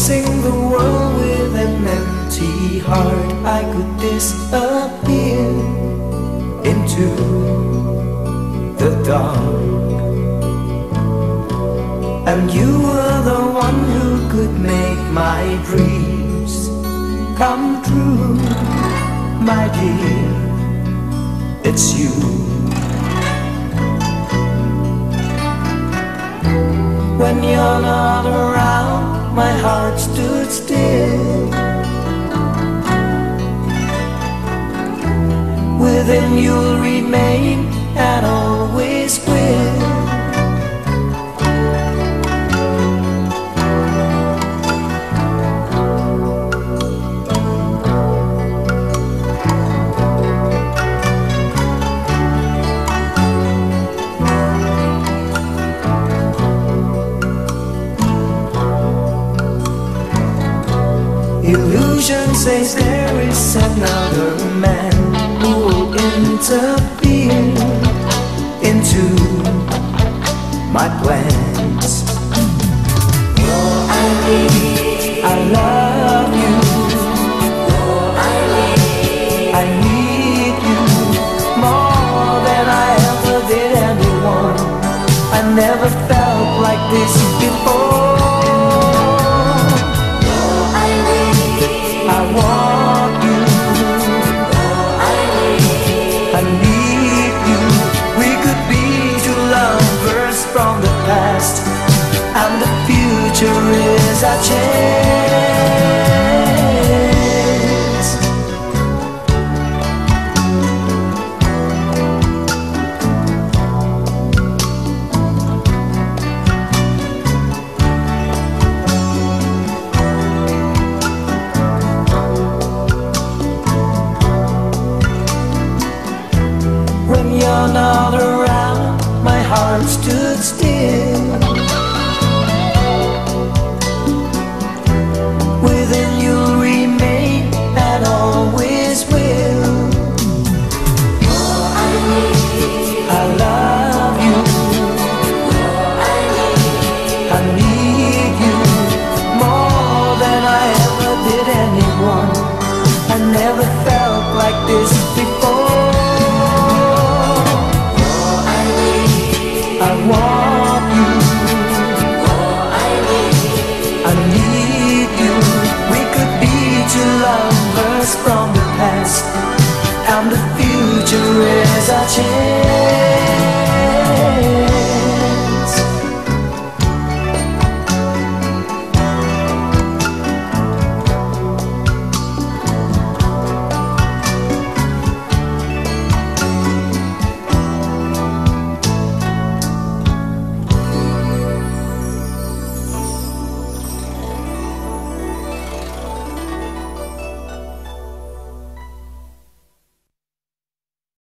facing the world with an empty heart, I could disappear into the dark. And you were the one who could make my dreams come true, my dear. It's you. When you're not around my heart stood still. Within you'll remain Illusion says there is another man who will interfere into my plans. When you're not around, my heart stood still. I want